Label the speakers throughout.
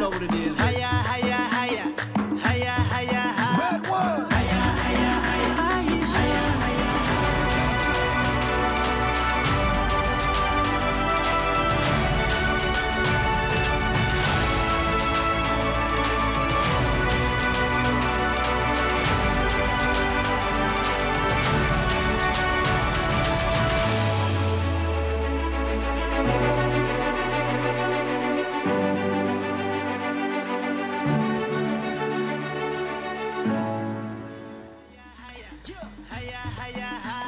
Speaker 1: know what it is.
Speaker 2: Higher, higher,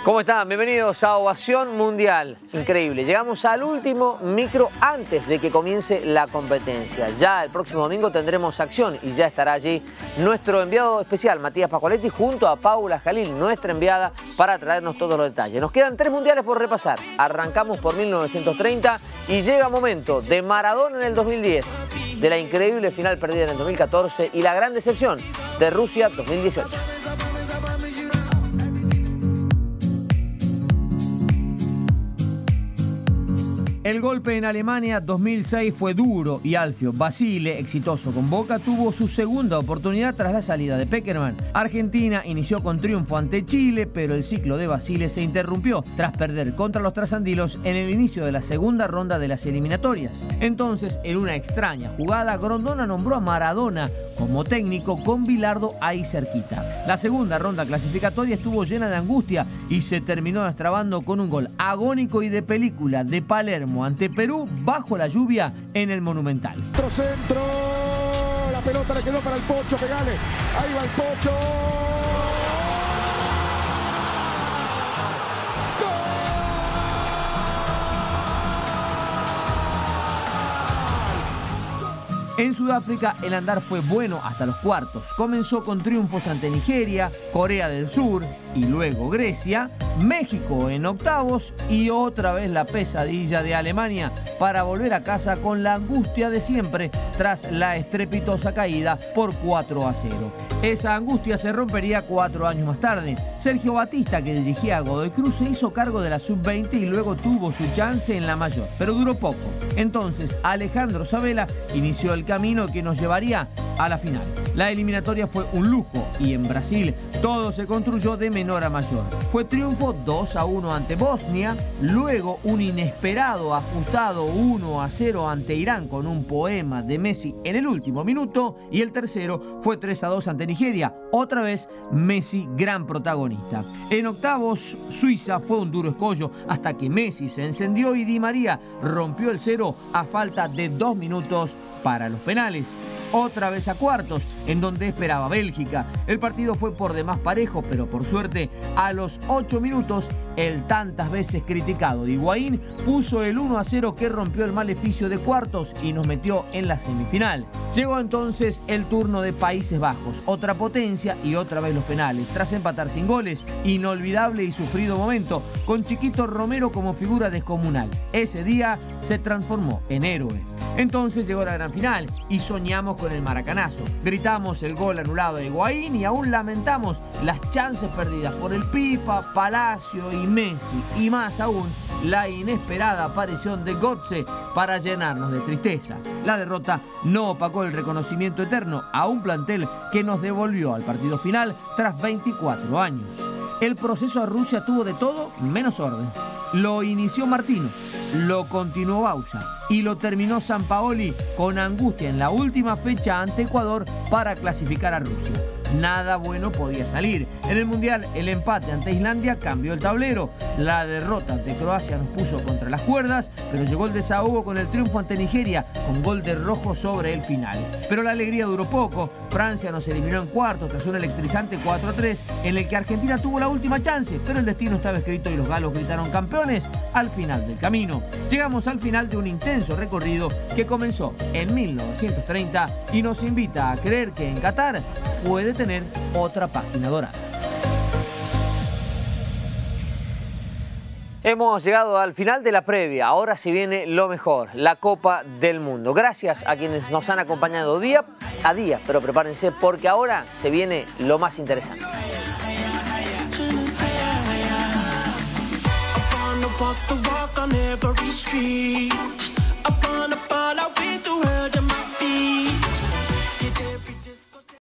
Speaker 3: ¿Cómo están? Bienvenidos a Ovación Mundial. Increíble. Llegamos al último micro antes de que comience la competencia. Ya el próximo domingo tendremos acción y ya estará allí nuestro enviado especial, Matías Pascualetti, junto a Paula Jalil, nuestra enviada, para traernos todos los detalles. Nos quedan tres mundiales por repasar. Arrancamos por 1930 y llega momento de Maradona en el 2010, de la increíble final perdida en el 2014 y la gran decepción de Rusia 2018.
Speaker 4: El golpe en Alemania 2006 fue duro y Alfio Basile, exitoso con Boca, tuvo su segunda oportunidad tras la salida de Peckerman. Argentina inició con triunfo ante Chile, pero el ciclo de Basile se interrumpió tras perder contra los trasandilos en el inicio de la segunda ronda de las eliminatorias. Entonces, en una extraña jugada, Grondona nombró a Maradona como técnico con Bilardo ahí cerquita. La segunda ronda clasificatoria estuvo llena de angustia y se terminó destrabando con un gol agónico y de película de Palermo ante Perú bajo la lluvia en el Monumental.
Speaker 5: Centro. La pelota le quedó para el Pocho. Pegale. Ahí va el Pocho.
Speaker 4: En Sudáfrica el andar fue bueno hasta los cuartos. Comenzó con triunfos ante Nigeria, Corea del Sur y luego Grecia, México en octavos y otra vez la pesadilla de Alemania para volver a casa con la angustia de siempre tras la estrepitosa caída por 4 a 0. Esa angustia se rompería cuatro años más tarde. Sergio Batista, que dirigía a Godoy Cruz, se hizo cargo de la sub-20 y luego tuvo su chance en la mayor, pero duró poco. Entonces Alejandro Sabela inició el camino que nos llevaría a la final. La eliminatoria fue un lujo y en Brasil todo se construyó de menor a mayor. Fue triunfo 2 a 1 ante Bosnia, luego un inesperado ajustado 1 a 0 ante Irán con un poema de Messi en el último minuto y el tercero fue 3 a 2 ante Nigeria, otra vez Messi gran protagonista. En octavos Suiza fue un duro escollo hasta que Messi se encendió y Di María rompió el cero a falta de dos minutos para los penales otra vez a cuartos, en donde esperaba Bélgica. El partido fue por demás parejo, pero por suerte, a los 8 minutos, el tantas veces criticado de Higuaín puso el 1 a 0 que rompió el maleficio de cuartos y nos metió en la semifinal. Llegó entonces el turno de Países Bajos, otra potencia y otra vez los penales. Tras empatar sin goles, inolvidable y sufrido momento, con Chiquito Romero como figura descomunal. Ese día se transformó en héroe. Entonces llegó la gran final y soñamos con el maracanazo. Gritamos el gol anulado de Higuaín y aún lamentamos las chances perdidas por el Pipa, Palacio y Messi. Y más aún, la inesperada aparición de Gotze para llenarnos de tristeza. La derrota no opacó el reconocimiento eterno a un plantel que nos devolvió al partido final tras 24 años. El proceso a Rusia tuvo de todo menos orden. Lo inició Martino, lo continuó Bausa y lo terminó San Paoli con angustia en la última fecha ante Ecuador para clasificar a Rusia. Nada bueno podía salir. En el Mundial el empate ante Islandia cambió el tablero. La derrota ante Croacia nos puso contra las cuerdas, pero llegó el desahogo con el triunfo ante Nigeria con gol de rojo sobre el final. Pero la alegría duró poco. Francia nos eliminó en cuarto tras un electrizante 4-3 en el que Argentina tuvo la última chance, pero el destino estaba escrito y los galos gritaron campeones al final del camino. Llegamos al final de un intenso recorrido que comenzó en 1930 y nos invita a creer que en Qatar puede tener otra página dorada.
Speaker 3: Hemos llegado al final de la previa, ahora se viene lo mejor, la Copa del Mundo. Gracias a quienes nos han acompañado día a día, pero prepárense porque ahora se viene lo más interesante.
Speaker 2: Walk the walk on every street.